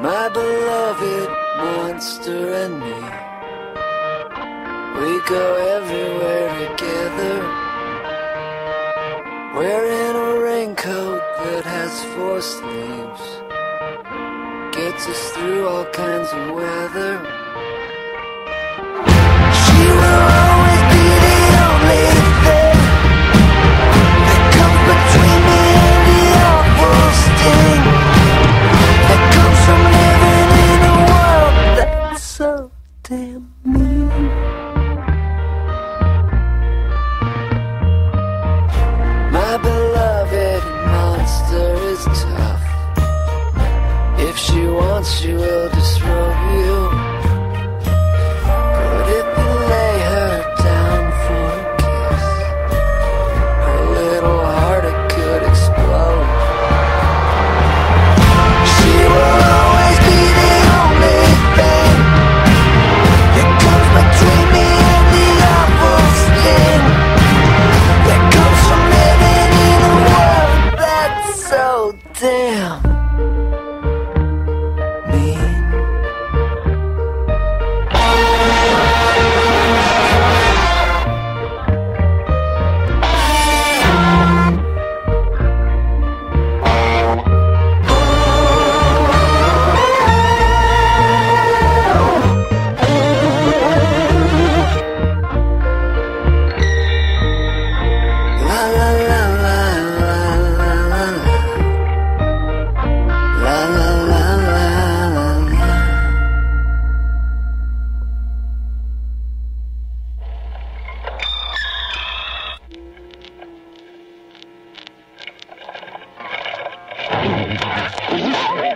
my beloved monster and me. We go everywhere together. Wearing a raincoat that has four sleeves. Gets us through all kinds of weather. this time. Oh, my God.